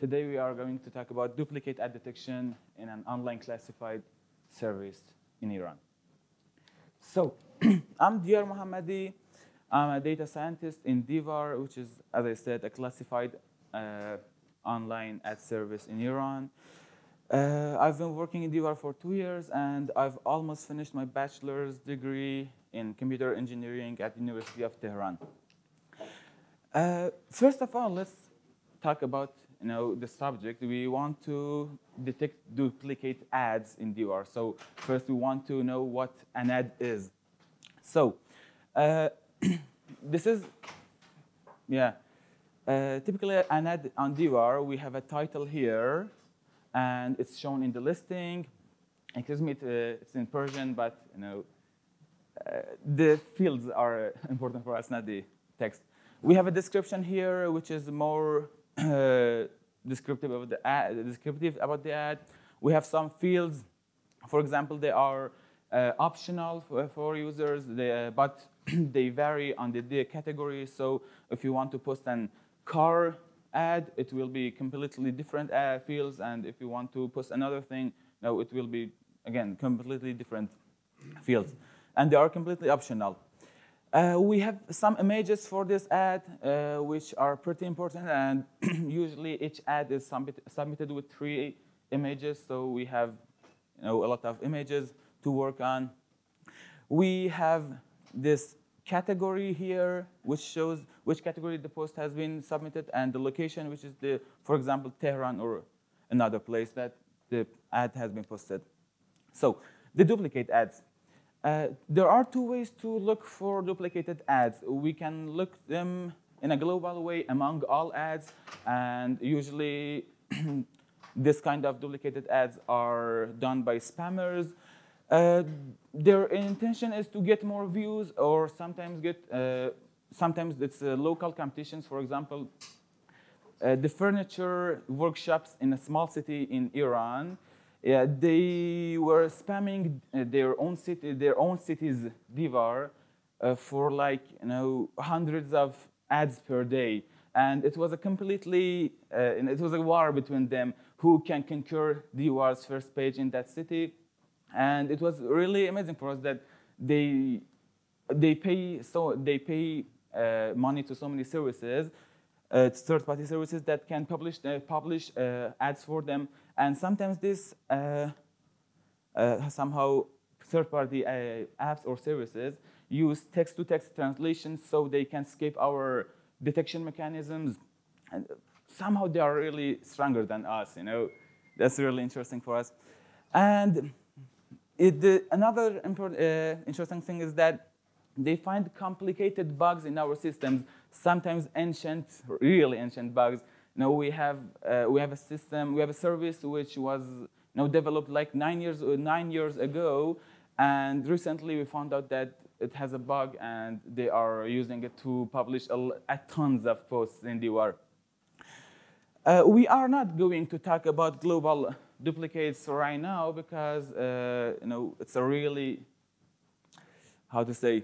Today we are going to talk about duplicate ad detection in an online classified service in Iran. So I'm Diyar Mohammadi. I'm a data scientist in Divar, which is, as I said, a classified uh, online ad service in Iran. Uh, I've been working in Divar for two years, and I've almost finished my bachelor's degree in computer engineering at the University of Tehran. Uh, first of all, let's talk about you know the subject. We want to detect duplicate ads in Divar. So first, we want to know what an ad is. So uh, this is yeah. Uh, typically, an ad on Divar, we have a title here, and it's shown in the listing. Excuse me, uh, it's in Persian, but you know, uh, the fields are important for us, not the text. We have a description here, which is more descriptive of the ad, descriptive about the ad. We have some fields. For example, they are uh, optional for, for users, they, uh, but they vary on the, the category. So if you want to post an car ad, it will be completely different uh, fields. And if you want to post another thing, no, it will be, again, completely different fields. And they are completely optional. Uh, we have some images for this ad, uh, which are pretty important, and usually each ad is submit submitted with three images, so we have you know, a lot of images to work on. We have this category here, which shows which category the post has been submitted, and the location, which is the, for example, Tehran or another place that the ad has been posted. So the duplicate ads. Uh, there are two ways to look for duplicated ads. We can look them in a global way among all ads, and usually this kind of duplicated ads are done by spammers. Uh, their intention is to get more views, or sometimes get uh, sometimes it's uh, local competitions. For example, uh, the furniture workshops in a small city in Iran yeah, they were spamming uh, their own city, their own city's Divar uh, for like you know hundreds of ads per day, and it was a completely uh, it was a war between them who can conquer Divar's first page in that city, and it was really amazing for us that they they pay so they pay uh, money to so many services. Uh, third-party services that can publish uh, publish ads for them, and sometimes this uh, uh, somehow third-party uh, apps or services use text-to-text translations so they can escape our detection mechanisms. And somehow they are really stronger than us, you know. That's really interesting for us. And it, the, another important, uh, interesting thing is that they find complicated bugs in our systems, sometimes ancient, really ancient bugs, now we have uh, we have a system, we have a service which was developed like nine years uh, nine years ago, and recently we found out that it has a bug, and they are using it to publish a, a tons of posts in Divar. Uh, we are not going to talk about global duplicates right now because uh, you know it's a really how to say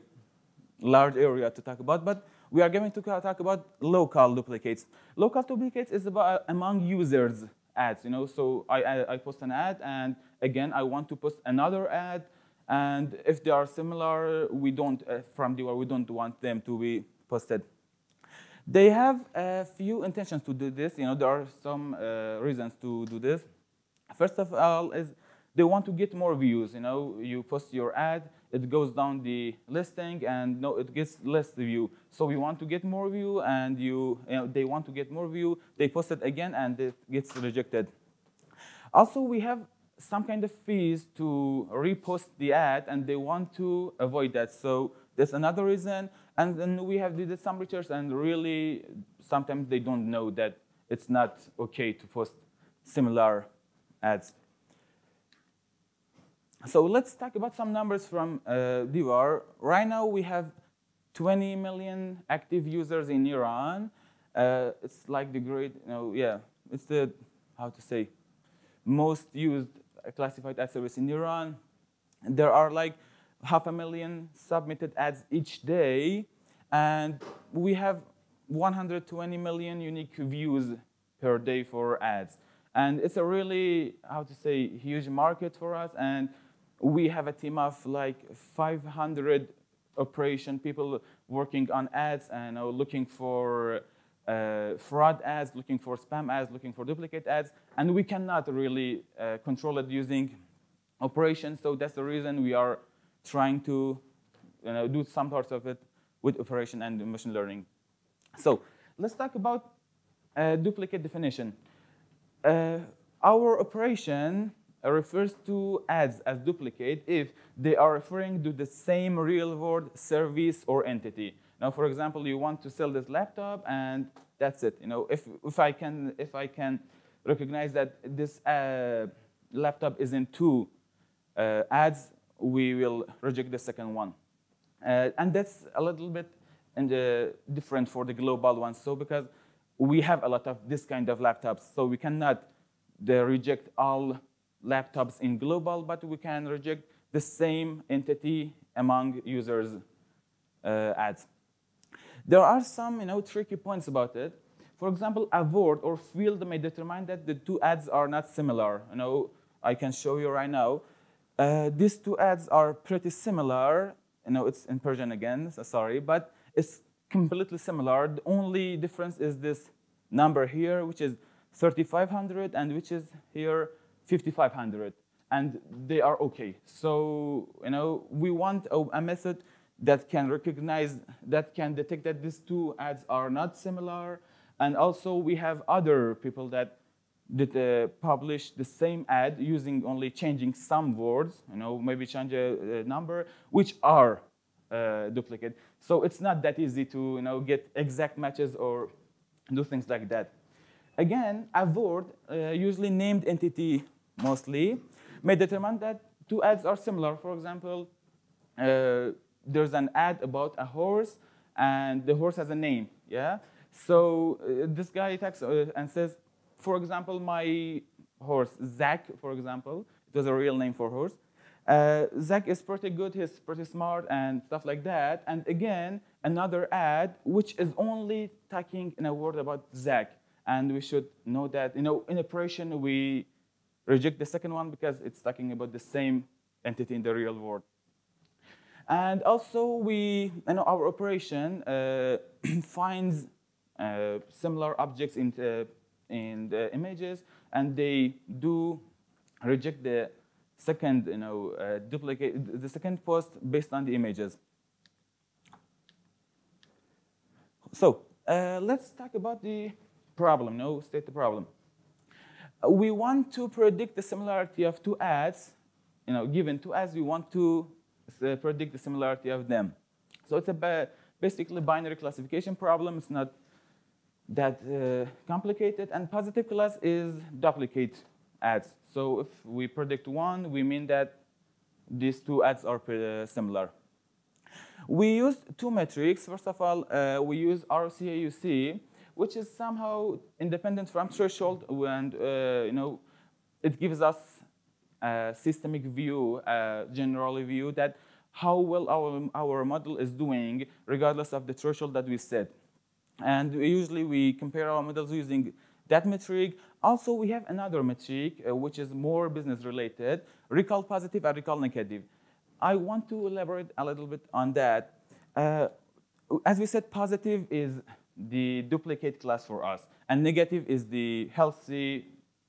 large area to talk about, but we are going to talk about local duplicates. Local duplicates is about among users ads, you know, so I, I, post an ad and again, I want to post another ad and if they are similar, we don't, uh, from the we don't want them to be posted. They have a few intentions to do this. You know, there are some uh, reasons to do this. First of all, is they want to get more views. You know, you post your ad, it goes down the listing and no, it gets less view. So we want to get more view and you, you know, they want to get more view, they post it again and it gets rejected. Also, we have some kind of fees to repost the ad and they want to avoid that. So that's another reason. And then we have did some research and really sometimes they don't know that it's not okay to post similar ads. So let's talk about some numbers from uh, Divar. Right now we have 20 million active users in Iran. Uh, it's like the great, you know, yeah, it's the, how to say, most used classified ad service in Iran. There are like half a million submitted ads each day, and we have 120 million unique views per day for ads. And it's a really, how to say, huge market for us. And we have a team of like 500 operation people working on ads and uh, looking for uh, fraud ads, looking for spam ads, looking for duplicate ads. And we cannot really uh, control it using operations. So that's the reason we are trying to you know, do some parts of it with operation and machine learning. So let's talk about uh, duplicate definition. Uh, our operation refers to ads as duplicate if they are referring to the same real world service or entity. Now, for example, you want to sell this laptop and that's it. You know, if, if, I, can, if I can recognize that this uh, laptop is in two uh, ads, we will reject the second one. Uh, and that's a little bit different for the global ones. So because we have a lot of this kind of laptops, so we cannot reject all laptops in global, but we can reject the same entity among users uh, ads. There are some you know, tricky points about it. For example, a word or field may determine that the two ads are not similar. You know, I can show you right now. Uh, these two ads are pretty similar. You know, it's in Persian again, so sorry, but it's completely similar. The only difference is this number here, which is 3,500, and which is here 5,500. And they are okay. So, you know, we want a, a method that can recognize, that can detect that these two ads are not similar. And also we have other people that did uh, publish the same ad using only changing some words, you know, maybe change a, a number, which are uh, duplicate. So it's not that easy to you know, get exact matches or do things like that. Again, a word, uh, usually named entity mostly, may determine that two ads are similar. For example, uh, there's an ad about a horse, and the horse has a name. Yeah. So uh, this guy attacks uh, and says, for example, my horse Zach, for example, it was a real name for horse. Uh, Zach is pretty good, he's pretty smart and stuff like that. And again, another ad which is only talking in a word about Zach. And we should know that, you know, in operation, we reject the second one because it's talking about the same entity in the real world. And also, we, you know, our operation uh, finds uh, similar objects in the, in the images, and they do reject the second, you know, uh, duplicate the second post based on the images. So uh, let's talk about the problem. No, state the problem. Uh, we want to predict the similarity of two ads. You know, given two ads, we want to uh, predict the similarity of them. So it's a basically binary classification problem. It's not that uh, complicated. And positive class is duplicate ads. So if we predict one, we mean that these two ads are similar. We used two metrics. First of all, uh, we use ROCAUC, which is somehow independent from threshold, and uh, you know, it gives us a systemic view, a general view that how well our, our model is doing, regardless of the threshold that we set. And usually we compare our models using that metric. Also, we have another metric, uh, which is more business related, recall positive and recall negative. I want to elaborate a little bit on that. Uh, as we said, positive is the duplicate class for us, and negative is the healthy,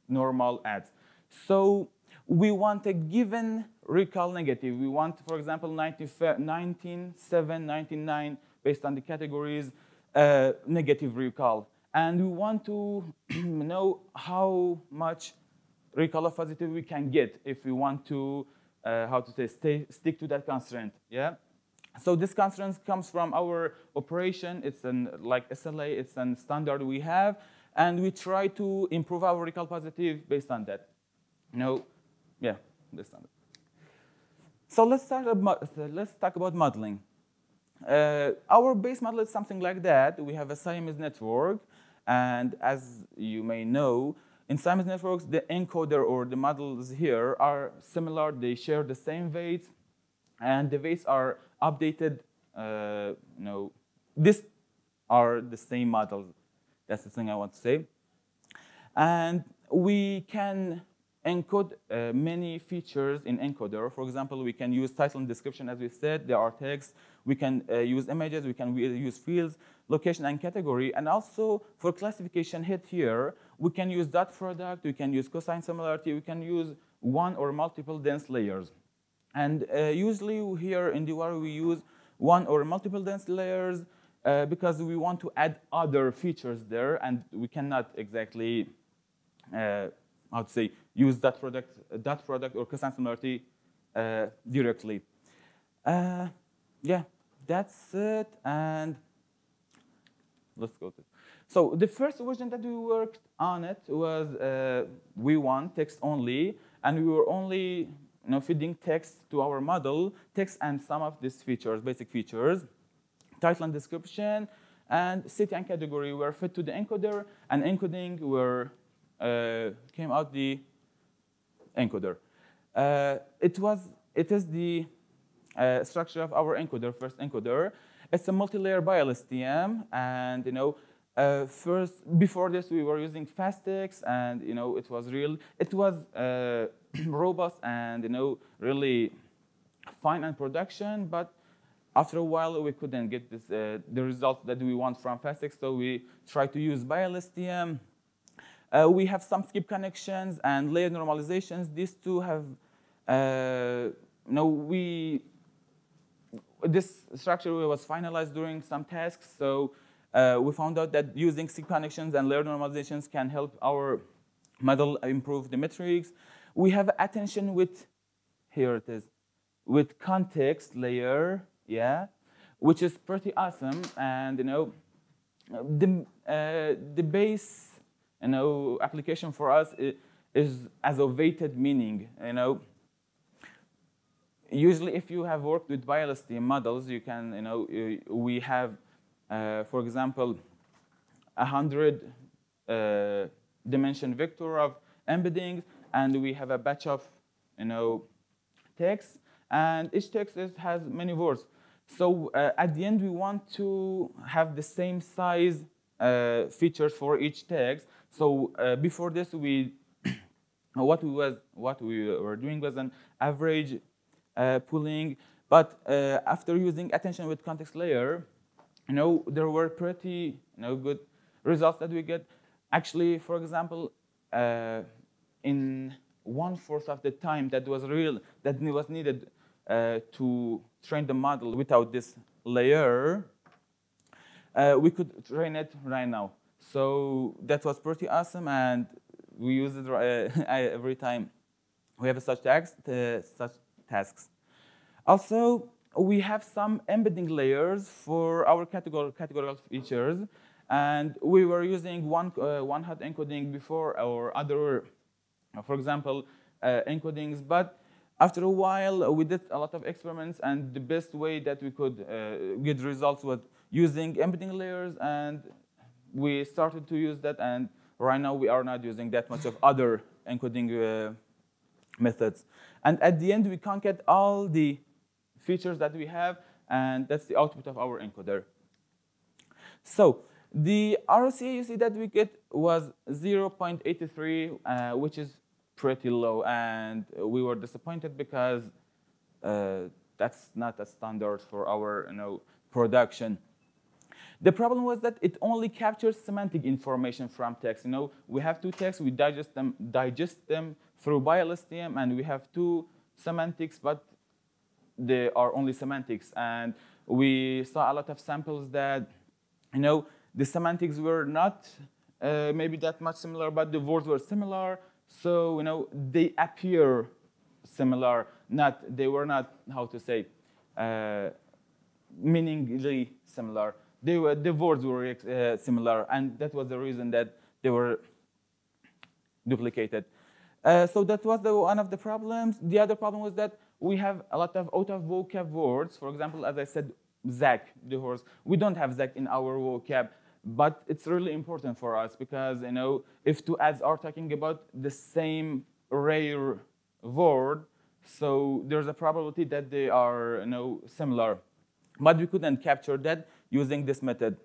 normal ads. So we want a given recall negative. We want, for example, 19, 7, 99, based on the categories, uh, negative recall and we want to know how much recall of positive we can get if we want to, uh, how to say, stay, stick to that constraint, yeah? So this constraint comes from our operation. It's an, like SLA, it's a standard we have, and we try to improve our recall positive based on that. No, yeah, the standard. So let's, start about, let's talk about modeling. Uh, our base model is something like that. We have a Siamese network, and as you may know, in Siamese networks, the encoder or the models here are similar. They share the same weights, and the weights are updated. Uh, you know, these are the same models. That's the thing I want to say. And we can encode uh, many features in encoder. For example, we can use title and description, as we said. There are text. We can uh, use images. We can use fields, location, and category. And also, for classification head here, we can use dot product. We can use cosine similarity. We can use one or multiple dense layers. And uh, usually here in Divar, we use one or multiple dense layers uh, because we want to add other features there, and we cannot exactly, uh, how to say, use dot product, dot product or cosine similarity uh, directly. Uh, yeah, that's it, and let's go to. So the first version that we worked on it was uh, V1 text only, and we were only you know, feeding text to our model, text and some of these features, basic features, title and description, and city and category were fed to the encoder, and encoding were uh, came out the encoder. Uh, it was it is the uh, structure of our encoder, first encoder. It's a multi-layer BiLSTM, and you know uh, first, before this, we were using FastText, and you know it was real. It was uh, robust and you know really fine in production, but after a while we couldn't get this, uh, the results that we want from FastText, so we tried to use BiLSTM. Uh, we have some skip connections and layer normalizations. These two have, uh, you know, we this structure was finalized during some tasks, so uh, we found out that using skip connections and layer normalizations can help our model improve the metrics. We have attention with, here it is, with context layer, yeah, which is pretty awesome. And, you know, the, uh, the base, you know, application for us is, as a weighted meaning, you know. Usually, if you have worked with BiLSTM models, you can, you know, we have uh, for example, a 100 uh, dimension vector of embeddings, and we have a batch of you know, text, and each text is, has many words. So uh, at the end, we want to have the same size uh, features for each text. So uh, before this, we what we was what we were doing was an average uh, pooling. But after using attention with context layer, you know, there were pretty you know, good results that we get. Actually, for example, uh, in one-fourth of the time that was real, that was needed uh, to train the model without this layer, uh, we could train it right now. So that was pretty awesome, and we use it every time we have such. Uh, such tasks. Also, we have some embedding layers for our categor categorical features. And we were using one, uh, one hot encoding before or other, for example, uh, encodings. But after a while, we did a lot of experiments. And the best way that we could uh, get results was using embedding layers. And we started to use that. And right now, we are not using that much of other encoding uh, methods. And at the end, we concat all the features that we have, and that's the output of our encoder. So the ROCAUC that we get was 0.83, uh, which is pretty low, and we were disappointed because uh, that's not a standard for our you know, production. The problem was that it only captures semantic information from text. You know, we have two texts, we digest them, digest them through BiLSTM, and we have two semantics, but they are only semantics. And we saw a lot of samples that, you know, the semantics were not uh, maybe that much similar, but the words were similar. So, you know, they appear similar, not, they were not, how to say, uh, meaningly similar. They were, the words were uh, similar, and that was the reason that they were duplicated. Uh, so that was the, one of the problems. The other problem was that we have a lot of out of vocab words. For example, as I said, Zach, the horse. We don't have Zach in our vocab, but it's really important for us because you know if two ads are talking about the same rare word, so there's a probability that they are you know similar. But we couldn't capture that using this method.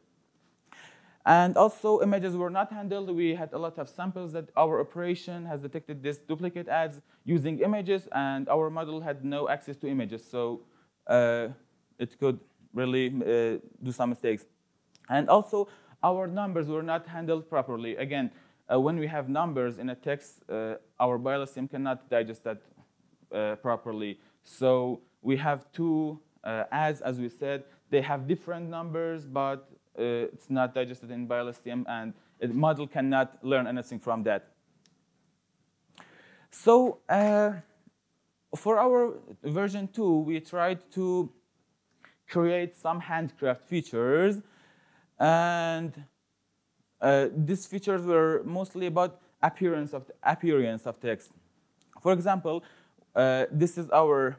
And also images were not handled. We had a lot of samples that our operation has detected this duplicate ads using images and our model had no access to images. So uh, it could really uh, do some mistakes. And also our numbers were not handled properly. Again, uh, when we have numbers in a text, uh, our BiLSTM cannot digest that uh, properly. So we have two uh, ads, as we said. They have different numbers, but it's not digested in BiLSTM, and the model cannot learn anything from that. So uh, for our version 2, we tried to create some handcraft features, and uh, these features were mostly about appearance of appearance of text. For example, uh, this is our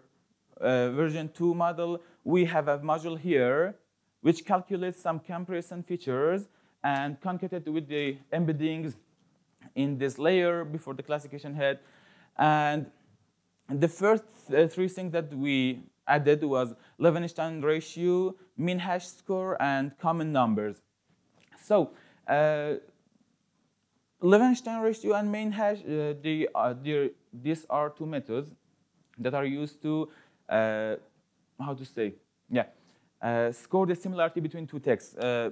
uh, version 2 model. We have a module here which calculates some comparison features and concatenated with the embeddings in this layer before the classification head. And the first uh, three things that we added was Levenshtein ratio, MinHash score, and common numbers. So uh, Levenshtein ratio and MinHash, uh, the, uh, these are two methods that are used to, uh, how to say, yeah, uh, score the similarity between two texts. Uh,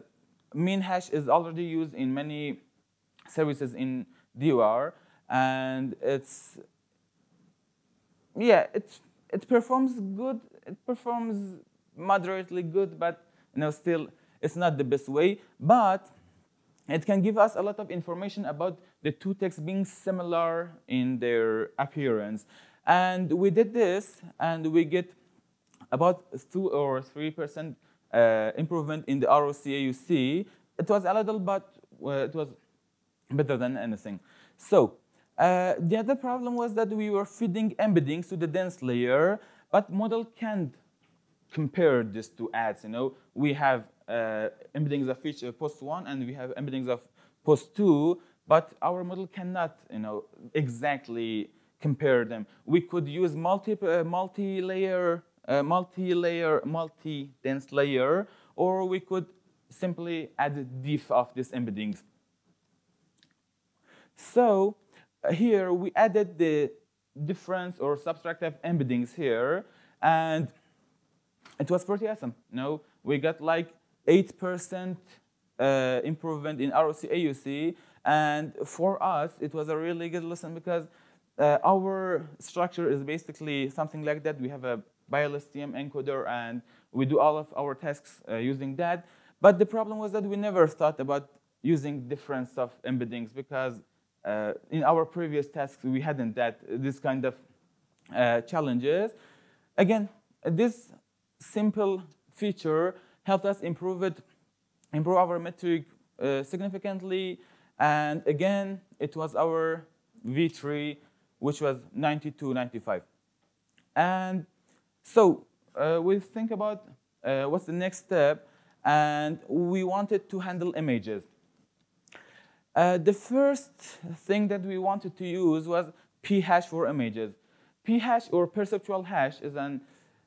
MinHash is already used in many services in DOR, and it's yeah, it it performs good. It performs moderately good, but you know, still it's not the best way. But it can give us a lot of information about the two texts being similar in their appearance. And we did this, and we get about 2 or 3% uh, improvement in the ROC-AUC. It was a little, but uh, it was better than anything. So uh, the other problem was that we were feeding embeddings to the dense layer, but model can't compare this to ads. You know, we have uh, embeddings of each uh, post one, and we have embeddings of post two, but our model cannot, you know, exactly compare them. We could use multi uh, multi-layer multi-dense layer, or we could simply add diff of these embeddings. So uh, here we added the difference or subtractive embeddings here, and it was pretty awesome. You know, we got like 8% uh, improvement in ROC AUC, and for us, it was a really good lesson because uh, our structure is basically something like that. We have a BiLSTM encoder, and we do all of our tasks uh, using that. But the problem was that we never thought about using difference of embeddings because uh, in our previous tasks we hadn't that this kind of uh, challenges. Again, this simple feature helped us improve it, improve our metric uh, significantly. And again, it was our V3, which was 92, 95. And so uh, we think about uh, what's the next step, and we wanted to handle images. Uh, the first thing that we wanted to use was p-hash for images. p-hash or perceptual hash is a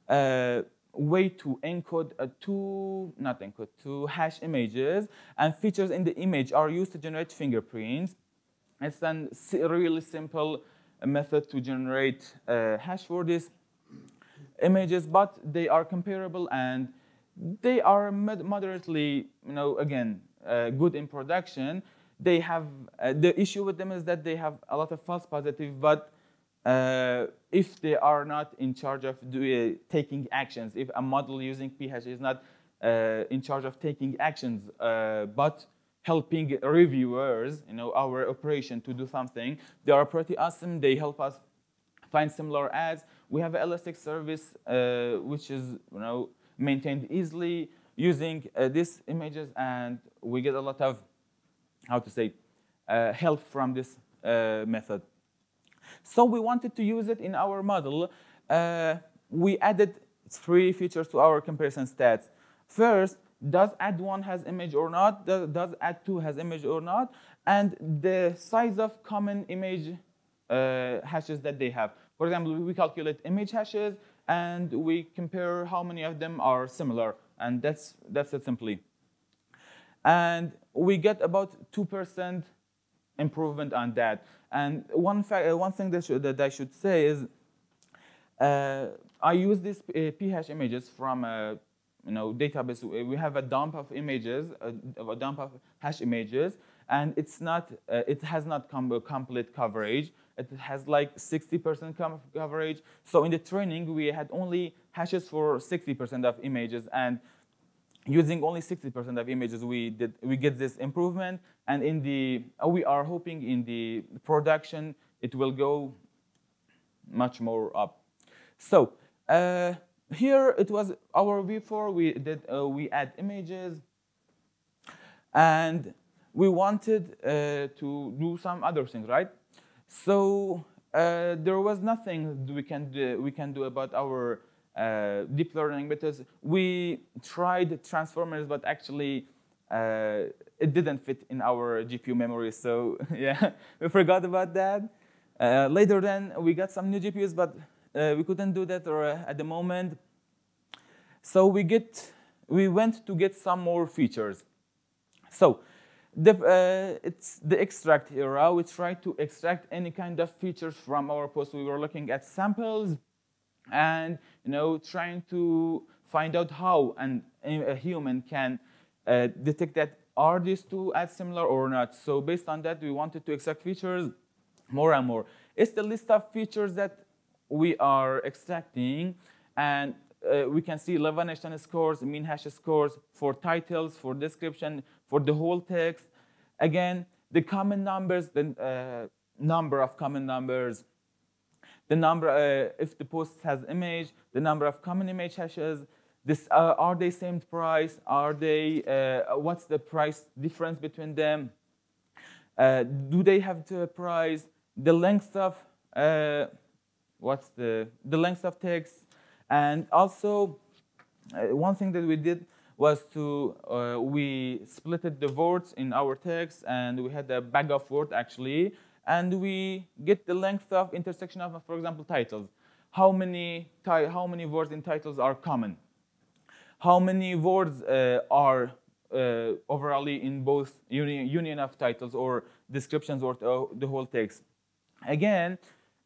uh, way to encode a two, not encode, to hash images, and features in the image are used to generate fingerprints. It's a really simple method to generate a hash for this images, but they are comparable and they are moderately, you know, again, uh, good in production. They have, uh, the issue with them is that they have a lot of false positive, but uh, if they are not in charge of do, uh, taking actions, if a model using p-hash is not uh, in charge of taking actions, uh, but helping reviewers, you know, our operation to do something, they are pretty awesome. They help us find similar ads. We have an Elasticsearch uh, which is you know maintained easily using uh, these images, and we get a lot of how to say uh, help from this uh, method. So we wanted to use it in our model. Uh, we added three features to our comparison stats. First, does ad one has image or not? Does ad two has image or not? And the size of common image uh, hashes that they have. For example, we calculate image hashes and we compare how many of them are similar, and that's, that's it simply. and we get about 2% improvement on that. And one, fact, uh, one thing that, should, that I should say is uh, I use these uh, p-hash images from a you know, database. We have a dump of images, a, a dump of hash images, and it's not, uh, it has not com complete coverage. It has like 60% coverage. So in the training, we had only hashes for 60% of images, and using only 60% of images, we did we get this improvement. And in the we are hoping in the production it will go much more up. So uh, here it was our V4. We did uh, we add images, and we wanted uh, to do some other things, right? So uh, there was nothing we can do, we can do about our uh, deep learning methods. We tried transformers, but actually uh, it didn't fit in our GPU memory. So yeah, we forgot about that. Uh, later then, we got some new GPUs, but uh, we couldn't do that or, uh, at the moment. So we get, we went to get some more features. So the, uh, it's the extract era. We tried to extract any kind of features from our post. We were looking at samples and you know trying to find out how an, a human can uh, detect that are these two as similar or not. So based on that, we wanted to extract features more and more. It's the list of features that we are extracting, and uh, we can see Levin scores, MinHash scores for titles, for description, for the whole text. Again, the common numbers, the uh, number of common numbers, the number, uh, if the post has image, the number of common image hashes, this, uh, are they same price? Are they, uh, what's the price difference between them? Uh, do they have the price? The length of, what's the, the length of text? And also, uh, one thing that we did was to, we splitted the words in our text and we had a bag of words actually and we get the length of intersection of, for example, titles. How many, how many words in titles are common? How many words uh, are uh, overall in both union, union of titles or descriptions or uh, the whole text? Again,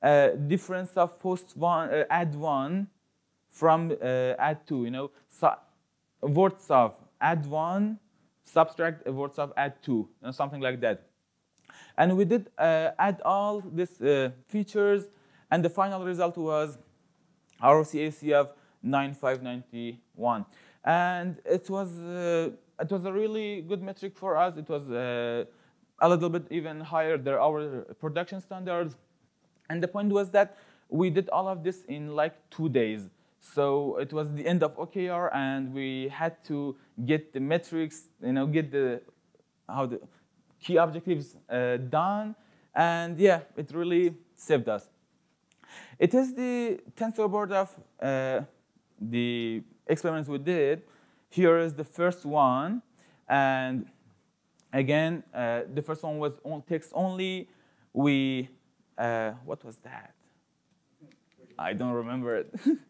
uh, difference of post one, uh, ad one from uh, ad two, you know, so, words of ad one, subtract words of ad two, you know, something like that. And we did uh, add all these uh, features, and the final result was our CAC of 9591. And it was, uh, it was a really good metric for us. It was uh, a little bit even higher than our production standards. And the point was that we did all of this in like two days. So it was the end of OKR, and we had to get the metrics, you know, get the how the key objectives uh, done. And yeah, it really saved us. It is the TensorBoard of uh, the experiments we did. Here is the first one. And again, uh, the first one was on text only. We, uh, what was that? I don't remember it.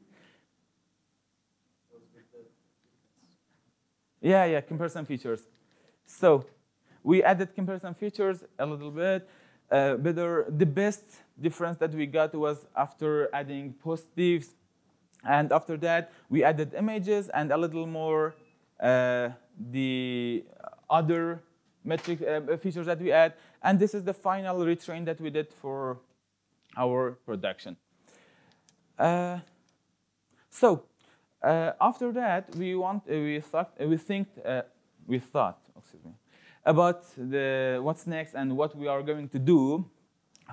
yeah, yeah, comparison features. So we added comparison features a little bit uh, better. The best difference that we got was after adding post divs. And after that, we added images and a little more uh, the other metric uh, features that we add. And this is the final retrain that we did for our production. Uh, so uh, after that, we want uh, we thought we think we thought excuse me about the, what's next and what we are going to do.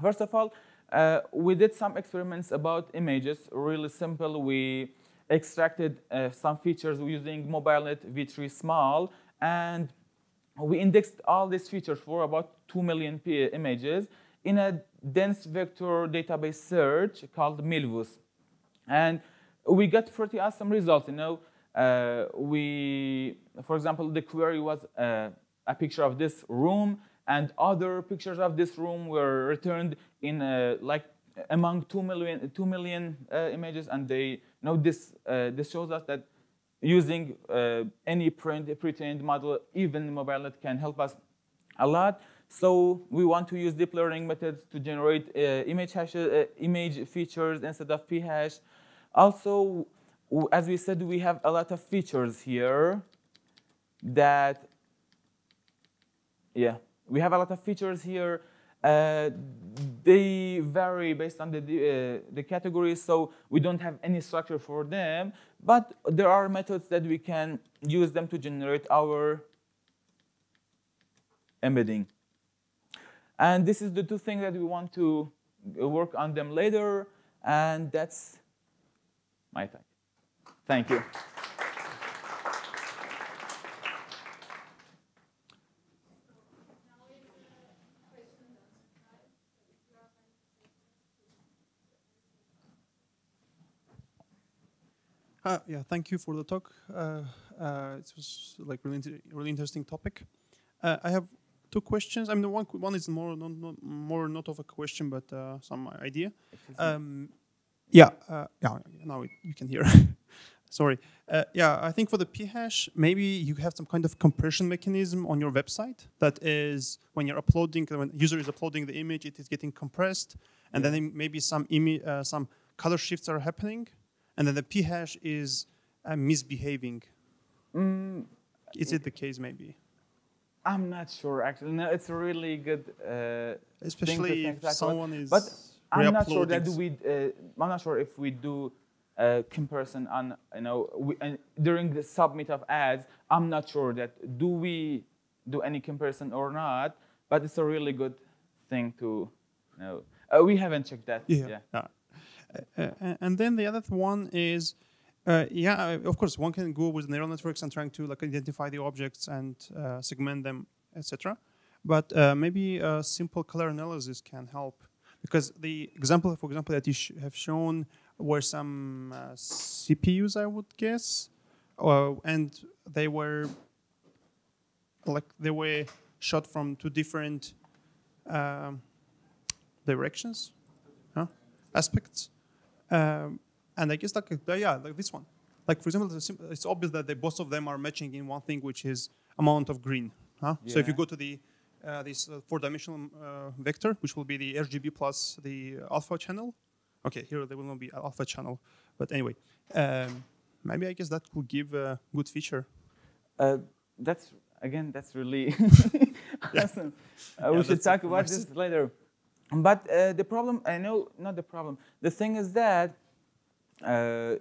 First of all, uh, we did some experiments about images, really simple. We extracted uh, some features using MobileNet v3 small, and we indexed all these features for about 2 million images in a dense vector database search called Milvus. And we got pretty awesome results. You know, uh, we, for example, the query was uh, a picture of this room, and other pictures of this room were returned in uh, like among two million, two million uh, images, and they you know this uh, this shows us that using uh, any pre-trained model, even MobileNet can help us a lot. So we want to use deep learning methods to generate image hashes, image features instead of p-hash. Also, as we said, we have a lot of features here that, yeah, we have a lot of features here. Uh, they vary based on the, uh, the categories, so we don't have any structure for them. But there are methods that we can use them to generate our embedding. And this is the two things that we want to work on them later, and that's my time. Thank you. Uh, yeah, thank you for the talk. Uh, uh, it was like really, really interesting topic. Uh, I have two questions. I mean, one one is more not, not more not of a question, but uh, some idea. Um, yeah, uh, yeah. Now you can hear. Sorry. yeah, I think for the p-hash, maybe you have some kind of compression mechanism on your website that is when you're uploading, when user is uploading the image, it is getting compressed, and yeah. then maybe some some color shifts are happening and then the p-hash is uh, misbehaving. Mm, is it the case maybe? I'm not sure actually. No, it's a really good. Uh, Especially if someone is. But I'm not sure that we. Uh, I'm not sure if we do a comparison on you know we, during the submit of ads. I'm not sure that do we do any comparison or not. But it's a really good thing to you know. Uh, we haven't checked that. Yeah. yeah. Uh, and then the other one is, uh, yeah, of course, one can go with neural networks and trying to like identify the objects and uh, segment them, etc. But maybe a simple color analysis can help because the example, for example, that you sh have shown were some uh, CPUs, I would guess, uh, and they were like they were shot from two different um, directions, huh? aspects. Um, and I guess like uh, yeah, like this one. Like for example, it's obvious that they, both of them are matching in one thing, which is amount of green. Huh? Yeah. So if you go to the uh, this uh, four-dimensional uh, vector, which will be the RGB plus the alpha channel. Okay, here there will not be alpha channel, but anyway, um, maybe I guess that could give a good feature. Uh, that's again, that's really awesome. Uh, we should talk about this later. But uh, the problem, I know, not the problem. The thing is that uh,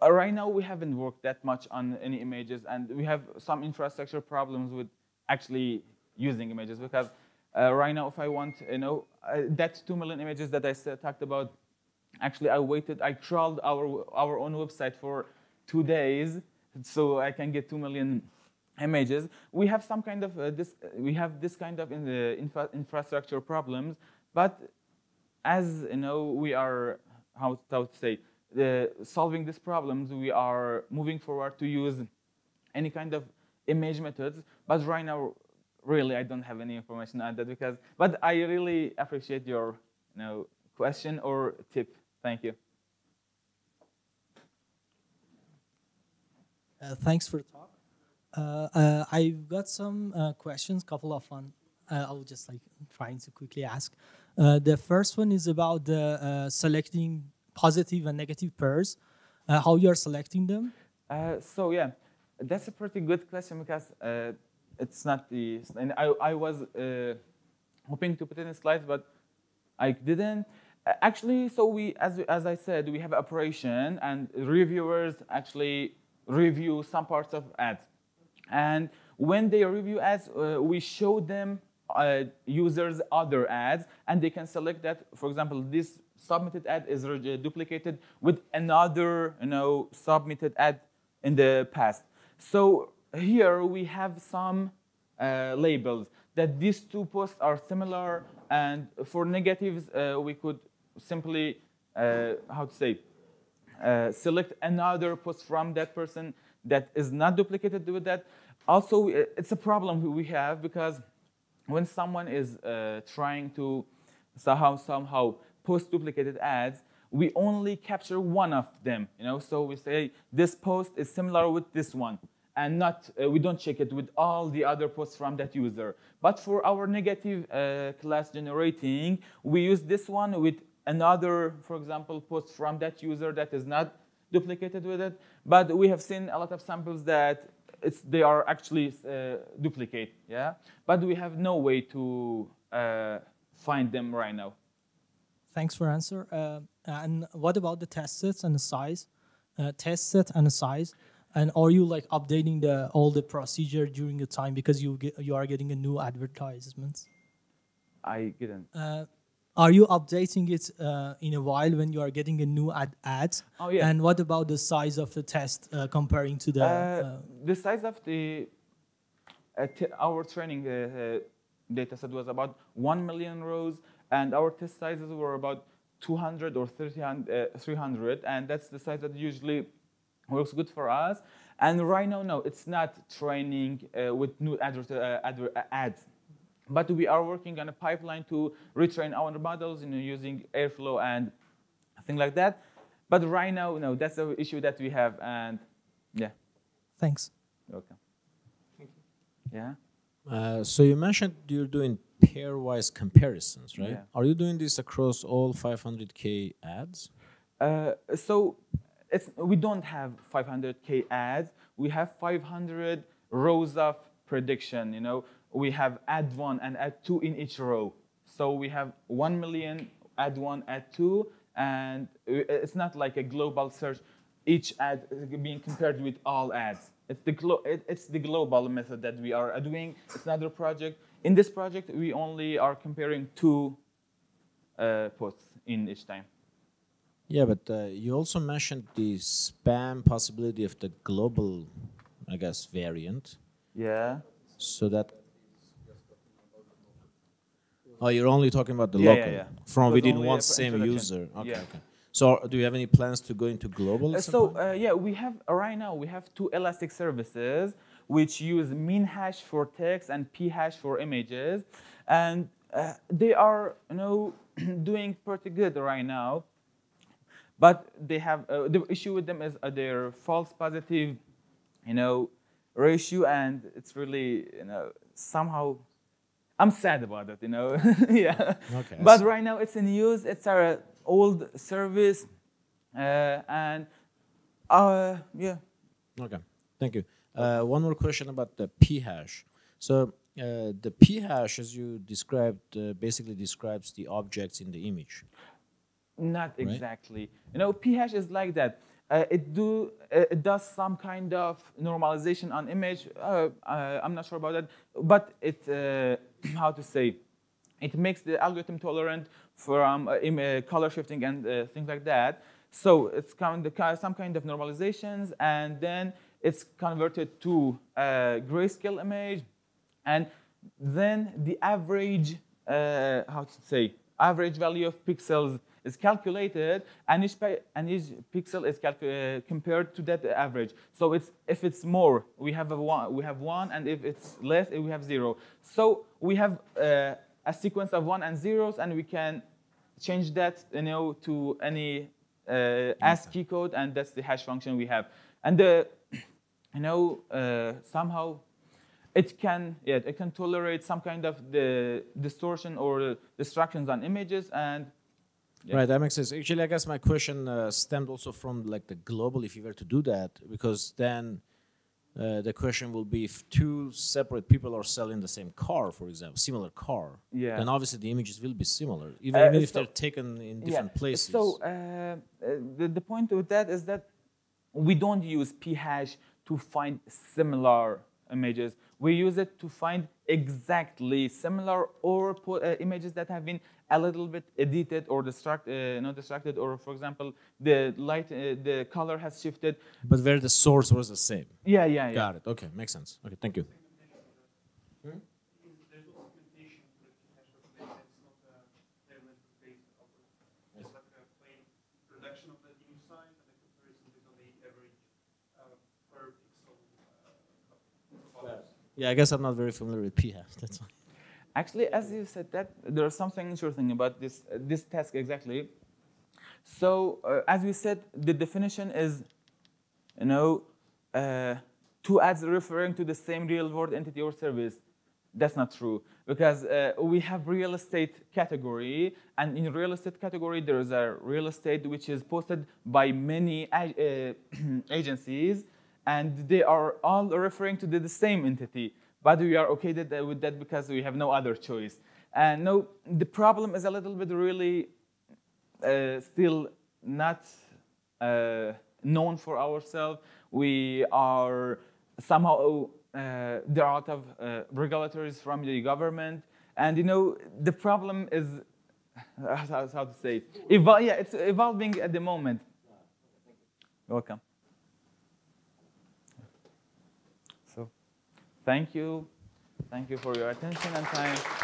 right now we haven't worked that much on any images, and we have some infrastructure problems with actually using images because uh, right now, if I want, you know, uh, that two million images that I talked about, actually I waited, I crawled our our own website for two days so I can get two million images. We have some kind of uh, this, we have this kind of in infra infrastructure problems but as you know, we are how to say the, solving these problems. We are moving forward to use any kind of image methods. But right now, really, I don't have any information on that because. But I really appreciate your you know question or tip. Thank you. Uh, thanks for the talk. Uh, uh, I've got some uh, questions, couple of fun. Uh, I'll just like trying to quickly ask. Uh, the first one is about the uh, selecting positive and negative pairs, uh, how you're selecting them. Uh, so yeah, that's a pretty good question because uh, it's not the, and I, I was uh, hoping to put in slides, but I didn't. Actually, so we, as, as I said, we have operation and reviewers actually review some parts of ads. And when they review ads, we show them uh, users other ads, and they can select that. For example, this submitted ad is duplicated with another you know, submitted ad in the past. So here we have some uh, labels that these two posts are similar, and for negatives, uh, we could simply, uh, how to say, uh, select another post from that person that is not duplicated with that. Also, it's a problem we have because when someone is uh, trying to somehow, somehow post duplicated ads, we only capture one of them. You know, so we say this post is similar with this one, and not uh, we don't check it with all the other posts from that user. But for our negative uh, class generating, we use this one with another, for example, post from that user that is not duplicated with it. But we have seen a lot of samples that it's, they are actually uh, duplicate, yeah? But we have no way to uh, find them right now. Thanks for answer. Uh, and what about the test sets and the size? Uh, test set and the size. And are you like updating the all the procedure during the time because you get, you are getting a new advertisements? I didn't. Uh, are you updating it uh, in a while when you are getting a new ad ads? Oh, yeah. And what about the size of the test uh, comparing to the? Uh, Uh, the size of the uh, t- our training uh, uh, data set was about 1 million rows, and our test sizes were about 200 or 300, uh, 300, and that's the size that usually works good for us. And right now, no, it's not training uh, with new advert, uh, adver- uh, ads. But we are working on a pipeline to retrain our models you know, using Airflow and things like that. But right now, no, that's the issue that we have, and yeah. thanks. Welcome. Yeah. Uh, so you mentioned you're doing pairwise comparisons, right? Yeah. Are you doing this across all 500k ads? Uh, so it's, we don't have 500k ads. We have 500 rows of prediction. You know, we have ad one and ad two in each row. So we have 1 million ad one, ad two, and it's not like a global search. Each ad being compared with all ads. It's the it, it's the global method that we are doing. It's another project. In this project, we only are comparing two uh, posts in each time. Yeah, but uh, you also mentioned the spam possibility of the global, I guess, variant. Yeah. So that. Oh, you're only talking about the Yeah, yeah, local yeah. from It was within one same user. Okay, Yeah. okay. So, do you have any plans to go into global? Uh, so uh, yeah, we have uh, right now we have two Elastic services which use MinHash for text and p hash for images, and uh, they are you know doing pretty good right now. But they have uh, the issue with them is uh, their false positive, you know, ratio, and it's really you know somehow. I'm sad about it, you know. yeah. Okay, But right now it's in use. It's our old service, uh, and uh, yeah. Okay, thank you. Uh, one more question about the p hash. So uh, the p hash, as you described, uh, basically describes the objects in the image. Not exactly. You know, phash is like that. Uh, it do uh, it does some kind of normalization on image. Uh, uh, I'm not sure about that, but it uh, how to say, it makes the algorithm tolerant from uh, im- uh, color shifting and uh, things like that. So it's kind of, some kind of normalizations, and then it's converted to a grayscale image, and then the average, uh, how to say, average value of pixels is calculated, and each, and each pixel is uh, compared to that average. So it's if it's more, we have a one, we have one, and if it's less, we have zero. So we have uh, a sequence of one and zeros, and we can change that, you know, to any uh, ASCII code, and that's the hash function we have. And the, you know, uh, somehow it can yeah it can tolerate some kind of the distortion or distractions on images and Yeah. Right, that makes sense. Actually, I guess my question uh, stemmed also from like the global, if you were to do that, because then uh, the question will be if two separate people are selling the same car, for example, similar car, Yeah. then obviously the images will be similar, even, Uh, if so- they're taken in different yeah. places. So uh, uh, the, the point with that is that we don't use phash to find similar images. We use it to find exactly similar or uh, images that have been a little bit edited or distract, uh, not distracted, or for example, the light, uh, the color has shifted. but where the source was the same. Yeah, yeah, yeah. Got it. Okay, makes sense. Okay, thank you. There's no segmentation for the hash calculation. It's not a element-based algorithm. It's like a plain reduction of the image size and a comparison based on the average uh, per pixel uh, colors. Yeah, I guess I'm not very familiar with phash. That's why. Actually, as you said that, there's something interesting about this, uh, this task exactly. So uh, as we said, the definition is, you know, uh, two ads referring to the same real-world entity or service. That's not true because uh, we have real estate category, and in real estate category there is a real estate which is posted by many uh, agencies, and they are all referring to the, the same entity. But we are okay with that because we have no other choice. And no, the problem is a little bit really uh, still not uh, known for ourselves. We are somehow uh, there are a lot of uh, regulators from the government, and you know the problem is how, how to say Evol- yeah it's evolving at the moment. Welcome. So, thank you, thank you for your attention and time.